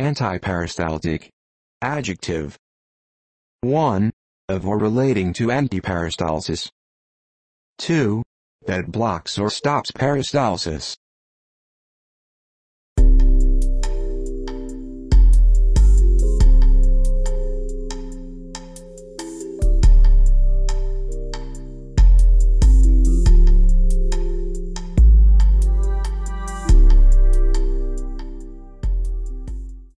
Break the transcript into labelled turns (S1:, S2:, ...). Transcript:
S1: Antiperistaltic. Adjective. 1. Of or relating to antiperistalsis. 2. That blocks or stops peristalsis.